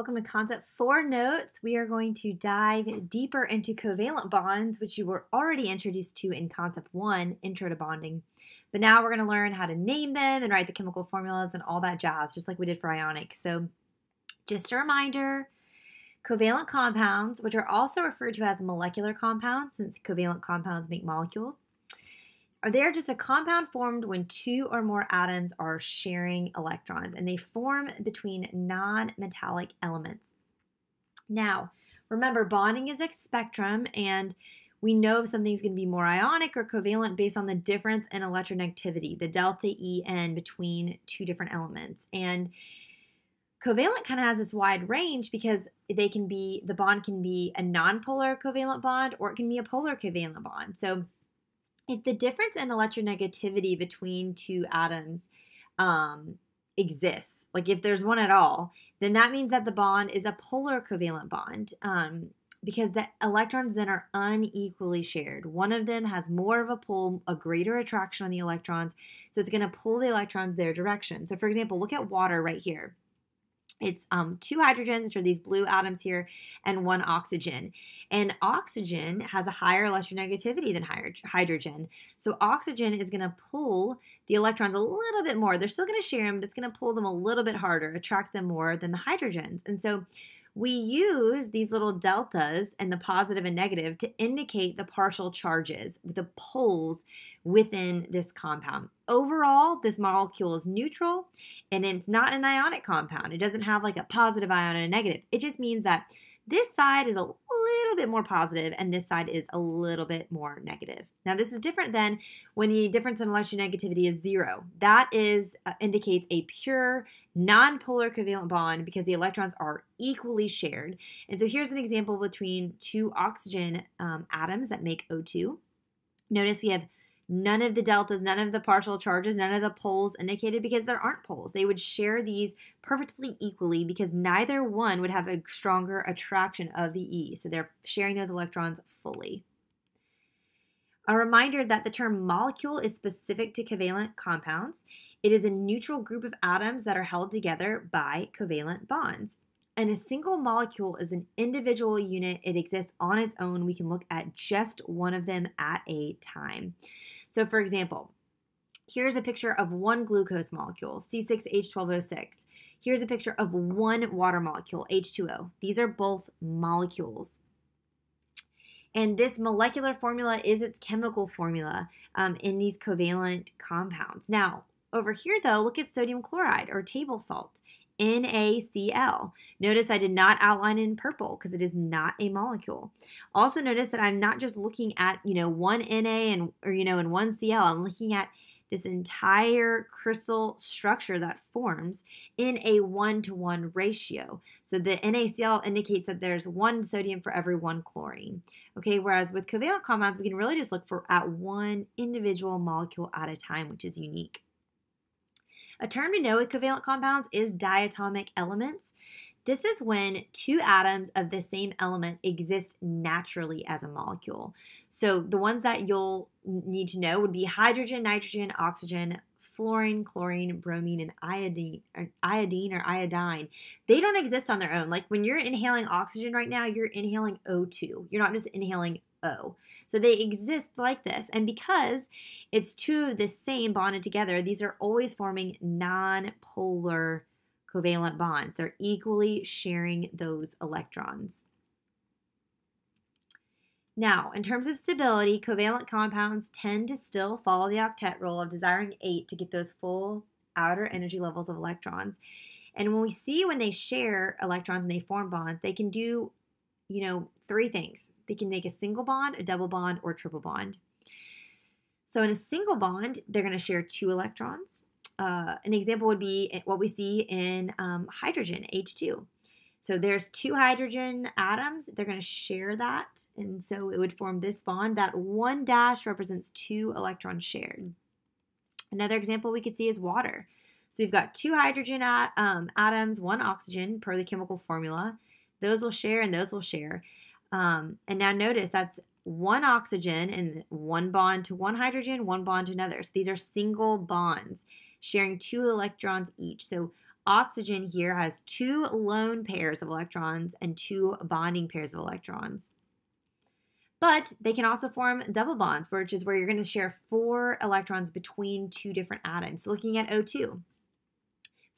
Welcome to Concept 4 Notes. We are going to dive deeper into covalent bonds, which you were already introduced to in Concept 1, Intro to Bonding. But now we're going to learn how to name them and write the chemical formulas and all that jazz, just like we did for ionic. So, just a reminder covalent compounds, which are also referred to as molecular compounds, since covalent compounds make molecules, are they just a compound formed when two or more atoms are sharing electrons and they form between non-metallic elements. Now, remember bonding is a spectrum and we know if something's going to be more ionic or covalent based on the difference in electronegativity, the delta En between two different elements. And covalent kind of has this wide range because they can be the bond can be a nonpolar covalent bond or it can be a polar covalent bond. So if the difference in electronegativity between two atoms um, exists, like if there's one at all, then that means that the bond is a polar covalent bond um, because the electrons then are unequally shared. One of them has more of a pull, a greater attraction on the electrons, so it's going to pull the electrons their direction. So, for example, look at water right here. It's um, two hydrogens, which are these blue atoms here, and one oxygen. And oxygen has a higher electronegativity than hydrogen. So oxygen is going to pull the electrons a little bit more. They're still going to share them, but it's going to pull them a little bit harder, attract them more than the hydrogens. And so we use these little deltas and the positive and negative to indicate the partial charges, the poles within this compound. Overall, this molecule is neutral and it's not an ionic compound. It doesn't have like a positive ion and a negative. It just means that this side is a little bit more positive and this side is a little bit more negative. Now this is different than when the difference in electronegativity is zero. That is uh, indicates a pure non-polar covalent bond because the electrons are equally shared. And so here's an example between two oxygen um, atoms that make O2. Notice we have none of the deltas, none of the partial charges, none of the poles indicated because there aren't poles. They would share these perfectly equally because neither one would have a stronger attraction of the E. So they're sharing those electrons fully. A reminder that the term molecule is specific to covalent compounds. It is a neutral group of atoms that are held together by covalent bonds. And a single molecule is an individual unit. It exists on its own. We can look at just one of them at a time. So, for example, here's a picture of one glucose molecule, C6H12O6. Here's a picture of one water molecule, H2O. These are both molecules. And this molecular formula is its chemical formula um, in these covalent compounds. Now, over here though, look at sodium chloride or table salt. NaCl. Notice I did not outline in purple because it is not a molecule. Also notice that I'm not just looking at, you know, one Na and or you know, and one Cl. I'm looking at this entire crystal structure that forms in a one-to-one ratio. So the NaCl indicates that there's one sodium for every one chlorine. Okay, whereas with covalent compounds, we can really just look for at one individual molecule at a time, which is unique. A term to know with covalent compounds is diatomic elements. This is when two atoms of the same element exist naturally as a molecule. So the ones that you'll need to know would be hydrogen, nitrogen, oxygen, fluorine, chlorine, bromine, and iodine or iodine or iodine. They don't exist on their own. Like when you're inhaling oxygen right now, you're inhaling O2. You're not just inhaling O. So they exist like this. And because it's two of the same bonded together, these are always forming non-polar covalent bonds. They're equally sharing those electrons. Now, in terms of stability, covalent compounds tend to still follow the octet rule of desiring 8 to get those full outer energy levels of electrons. And when we see when they share electrons and they form bonds, they can do, you know, three things. They can make a single bond, a double bond, or triple bond. So in a single bond, they're going to share two electrons. Uh, an example would be what we see in um, hydrogen, H2. So there's two hydrogen atoms. They're going to share that. And so it would form this bond. That one dash represents two electrons shared. Another example we could see is water. So we've got two hydrogen at, um, atoms, one oxygen per the chemical formula. Those will share and those will share. Um, and now notice that's one oxygen and one bond to one hydrogen, one bond to another. So these are single bonds sharing two electrons each. So Oxygen here has two lone pairs of electrons and two bonding pairs of electrons. But they can also form double bonds, which is where you're going to share four electrons between two different atoms. So looking at O2,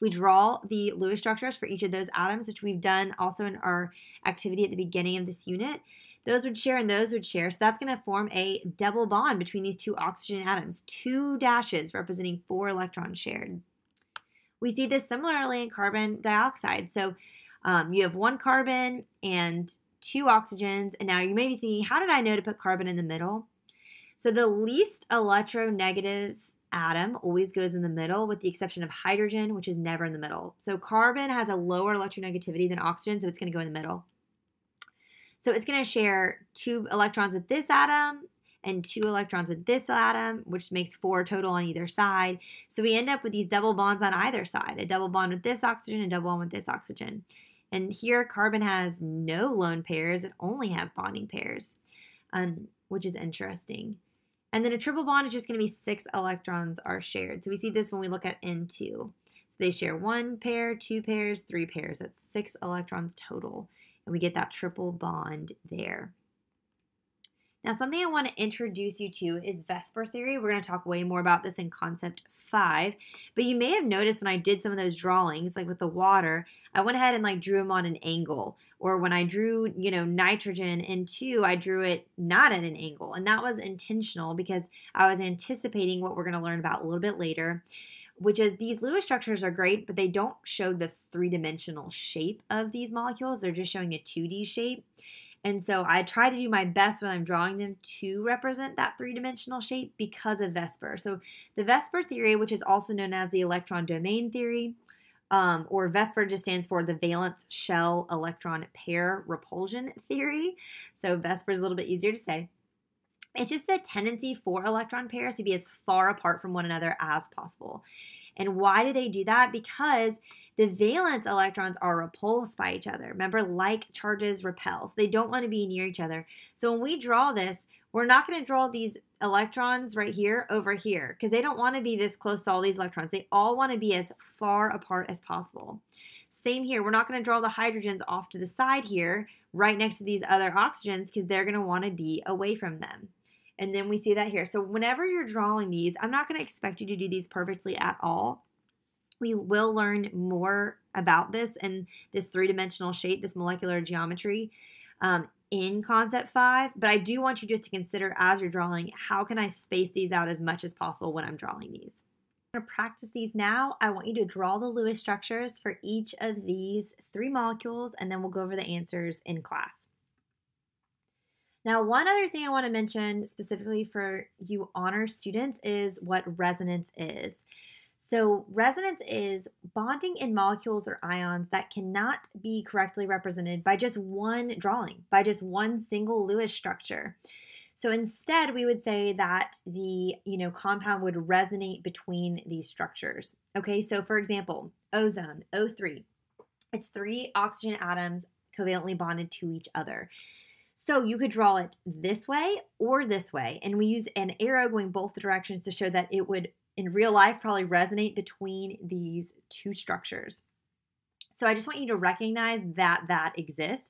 we draw the Lewis structures for each of those atoms, which we've done also in our activity at the beginning of this unit. Those would share and those would share. So that's going to form a double bond between these two oxygen atoms, two dashes representing four electrons shared. We see this similarly in carbon dioxide. So um, you have one carbon and two oxygens. And now you may be thinking, how did I know to put carbon in the middle? So the least electronegative atom always goes in the middle with the exception of hydrogen, which is never in the middle. So carbon has a lower electronegativity than oxygen, so it's going to go in the middle. So it's going to share two electrons with this atom and two electrons with this atom, which makes four total on either side. So we end up with these double bonds on either side, a double bond with this oxygen a double bond with this oxygen. And here carbon has no lone pairs, it only has bonding pairs, um, which is interesting. And then a triple bond is just going to be six electrons are shared. So we see this when we look at N2. So they share one pair, two pairs, three pairs. That's six electrons total. And we get that triple bond there. Now, something I want to introduce you to is VSEPR theory. We're going to talk way more about this in concept five. But you may have noticed when I did some of those drawings, like with the water, I went ahead and like drew them on an angle. Or when I drew, you know, nitrogen in two, I drew it not at an angle. And that was intentional because I was anticipating what we're going to learn about a little bit later which is these Lewis structures are great, but they don't show the three dimensional shape of these molecules. They're just showing a 2D shape. And so I try to do my best when I'm drawing them to represent that three dimensional shape because of VSEPR. So the VSEPR theory, which is also known as the electron domain theory, um, or VSEPR just stands for the valence shell electron pair repulsion theory. So VSEPR is a little bit easier to say. It's just the tendency for electron pairs to be as far apart from one another as possible. And why do they do that? Because the valence electrons are repulsed by each other. Remember, like charges repel. So they don't want to be near each other. So when we draw this, we're not going to draw these electrons right here over here because they don't want to be this close to all these electrons. They all want to be as far apart as possible. Same here. We're not going to draw the hydrogens off to the side here right next to these other oxygens because they're going to want to be away from them. And then we see that here. So whenever you're drawing these, I'm not going to expect you to do these perfectly at all we will learn more about this and this three dimensional shape, this molecular geometry um, in concept five. But I do want you just to consider as you're drawing, how can I space these out as much as possible when I'm drawing these? I'm to practice these now. I want you to draw the Lewis structures for each of these three molecules, and then we'll go over the answers in class. Now, one other thing I want to mention specifically for you honor students is what resonance is. So, resonance is bonding in molecules or ions that cannot be correctly represented by just one drawing, by just one single Lewis structure. So instead, we would say that the you know compound would resonate between these structures. Okay, so for example, ozone O3, it's three oxygen atoms covalently bonded to each other. So you could draw it this way or this way, and we use an arrow going both directions to show that it would in real life probably resonate between these two structures. So I just want you to recognize that that exists.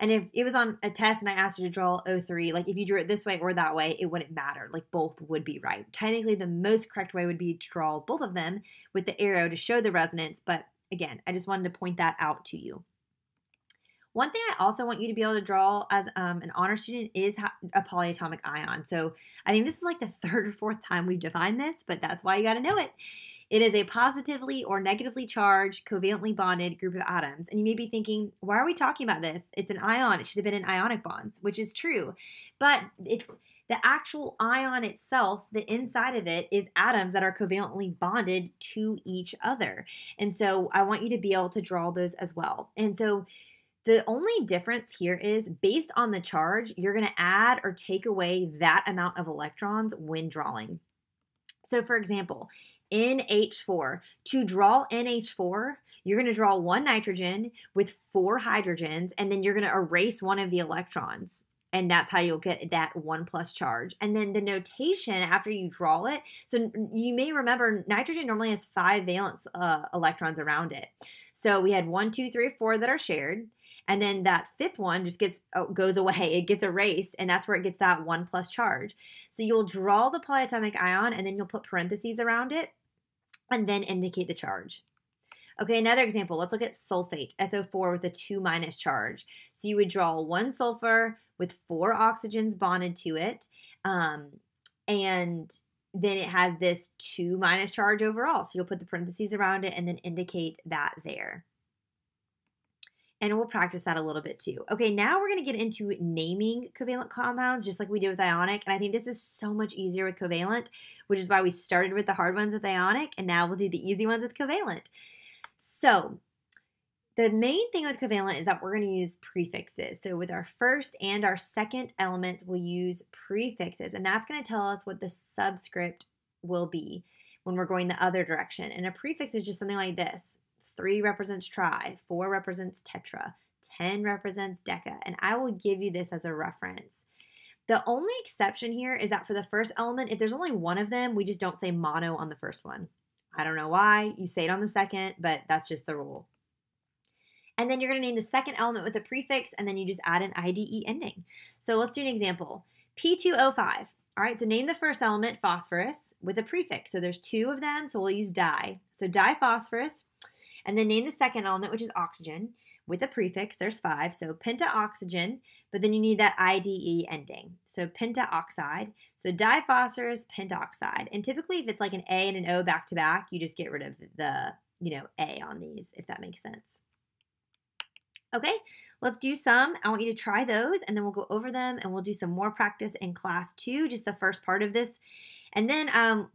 And if it was on a test and I asked you to draw O3, like if you drew it this way or that way, it wouldn't matter. Like both would be right. Technically, the most correct way would be to draw both of them with the arrow to show the resonance. But again, I just wanted to point that out to you. One thing I also want you to be able to draw as um, an honor student is a polyatomic ion. So I think this is like the third or fourth time we've defined this, but that's why you got to know it. It is a positively or negatively charged, covalently bonded group of atoms. And you may be thinking, why are we talking about this? It's an ion. It should have been in ionic bonds, which is true. But it's the actual ion itself, the inside of it is atoms that are covalently bonded to each other. And so I want you to be able to draw those as well. And so the only difference here is based on the charge, you're going to add or take away that amount of electrons when drawing. So, for example, NH4, to draw NH4, you're going to draw one nitrogen with four hydrogens, and then you're going to erase one of the electrons. and that's how you'll get that one plus charge. And then the notation after you draw it, so you may remember nitrogen normally has five valence uh, electrons around it. So we had one, two, three, four that are shared. And then that fifth one just gets oh, goes away. It gets erased, and that's where it gets that one plus charge. So you'll draw the polyatomic ion, and then you'll put parentheses around it, and then indicate the charge. Okay, another example. Let's look at sulfate, SO4 with a 2 minus charge. So you would draw one sulfur with four oxygens bonded to it, um, and then it has this 2 minus charge overall. So you'll put the parentheses around it and then indicate that there. And we'll practice that a little bit too. Okay, now we're going to get into naming covalent compounds, just like we did with ionic. And I think this is so much easier with covalent, which is why we started with the hard ones with ionic, and now we'll do the easy ones with covalent. So, the main thing with covalent is that we're going to use prefixes. So, with our first and our second elements, we'll use prefixes, and that's going to tell us what the subscript will be when we're going the other direction. And a prefix is just something like this three represents tri, four represents tetra, 10 represents deca, and I will give you this as a reference. The only exception here is that for the first element, if there's only one of them, we just don't say mono on the first one. I don't know why. You say it on the second, but that's just the rule. And then you're going to name the second element with a prefix, and then you just add an IDE ending. So let's do an example. P2O5. All right, so name the first element, phosphorus, with a prefix. So there's two of them, so we'll use di. So diphosphorus. And then name the second element, which is oxygen, with a prefix. There's five. So pentaoxygen, but then you need that IDE ending. So pentaoxide. So diphosphorus pentoxide. And typically, if it's like an A and an O back to back, you just get rid of the, you know, A on these, if that makes sense. Okay, let's do some. I want you to try those and then we'll go over them and we'll do some more practice in class two, just the first part of this. And then um,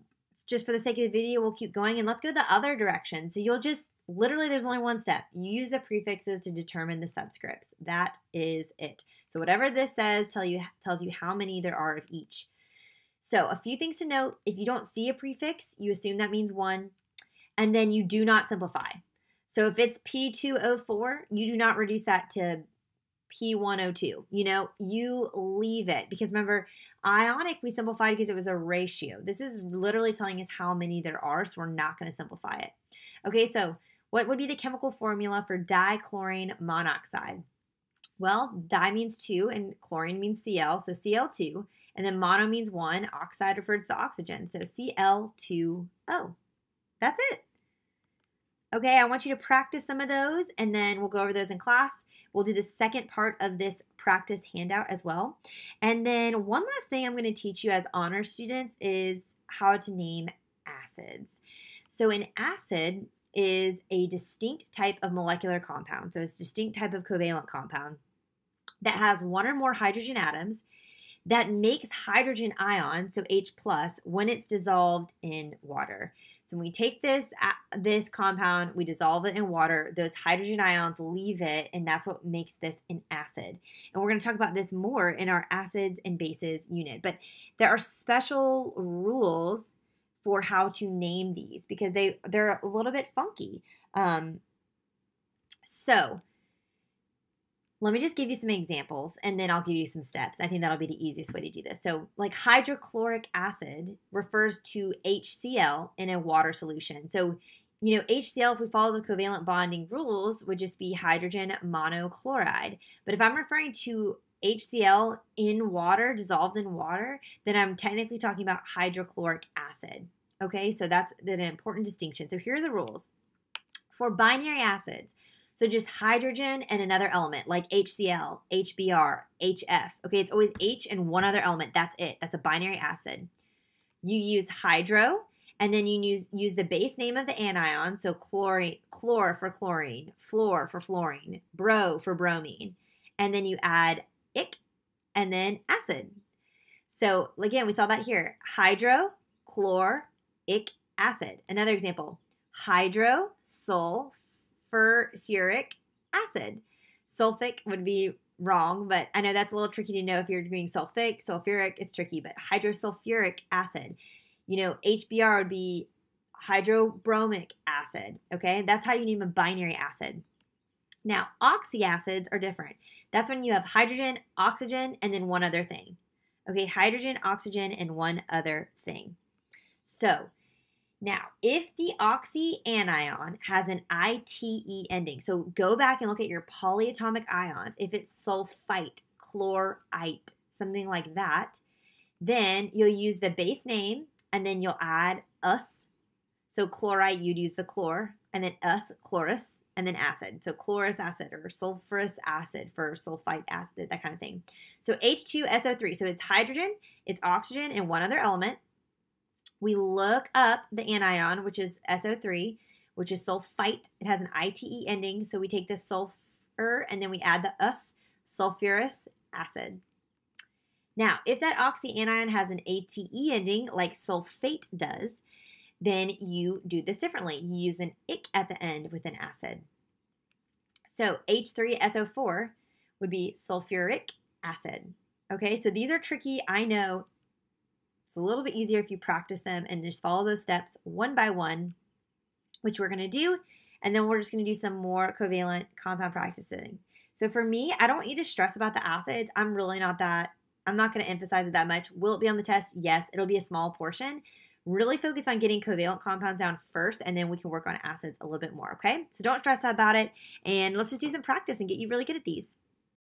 just for the sake of the video, we'll keep going and let's go the other direction. So you'll just literally there's only one step. You use the prefixes to determine the subscripts. That is it. So whatever this says tell you tells you how many there are of each. So a few things to note, if you don't see a prefix, you assume that means one, and then you do not simplify. So if it's P2O4, you do not reduce that to P102. You know, you leave it because remember, ionic we simplified because it was a ratio. This is literally telling us how many there are, so we're not going to simplify it. Okay, so what would be the chemical formula for dichlorine monoxide? Well, di means two and chlorine means Cl, so Cl2. And then mono means one, oxide refers to oxygen, so Cl2O. That's it. Okay, I want you to practice some of those and then we'll go over those in class. We'll do the second part of this practice handout as well. And then one last thing I'm going to teach you as honor students is how to name acids. So an acid, is a distinct type of molecular compound. So it's a distinct type of covalent compound that has one or more hydrogen atoms that makes hydrogen ion, so H plus, when it's dissolved in water. So when we take this uh, this compound, we dissolve it in water, those hydrogen ions leave it, and that's what makes this an acid. And we're going to talk about this more in our acids and bases unit. But there are special rules for how to name these because they they're a little bit funky. Um, so let me just give you some examples and then I'll give you some steps. I think that'll be the easiest way to do this. So, like hydrochloric acid refers to HCl in a water solution. So, you know, HCl, if we follow the covalent bonding rules, would just be hydrogen monochloride. But if I'm referring to HCl in water, dissolved in water, then I'm technically talking about hydrochloric acid. Okay, so that's an important distinction. So here are the rules. For binary acids, so just hydrogen and another element like HCl, HBr, HF. Okay, it's always H and one other element. That's it. That's a binary acid. You use hydro and then you use use the base name of the anion, so chlorine, chlor for chlorine, fluor for fluorine, bro for bromine, and then you add ic and then acid. So again, we saw that here. Hydro, chlor, ic acid. Another example, hydrosulfuric acid. Sulfic would be wrong, but I know that's a little tricky to know if you're doing sulfic, sulfuric, it's tricky, but hydrosulfuric acid. You know, HBr would be hydrobromic acid, okay? That's how you name a binary acid. Now, oxyacids are different. That's when you have hydrogen, oxygen, and then one other thing. Okay, hydrogen, oxygen, and one other thing. So, now, if the oxy anion has an ITE ending, so go back and look at your polyatomic ions. If it's sulfite, chlorite, something like that, then you'll use the base name and then you'll add us. So chlorite, you'd use the chlor, and then us, chlorus, and then acid. So chlorous acid or sulfurous acid for sulfite acid, that kind of thing. So H2SO3. So it's hydrogen, it's oxygen, and one other element. We look up the anion, which is SO3, which is sulfite. It has an ITE ending. So we take this sulfur and then we add the us, sulfurous acid. Now, if that oxyanion has an ATE ending like sulfate does, then you do this differently. You use an ic at the end with an acid. So H3SO4 would be sulfuric acid. Okay, so these are tricky. I know it's a little bit easier if you practice them and just follow those steps one by one, which we're to do. And then we're just to do some more covalent compound practicing. So for me, I don't want you to stress about the acids. I'm really not that I'm not to emphasize it that much. Will it be on the test? Yes, it'll be a small portion. Really focus on getting covalent compounds down first, and then we can work on acids a little bit more, okay? So don't stress about it, and let's just do some practice and get you really good at these.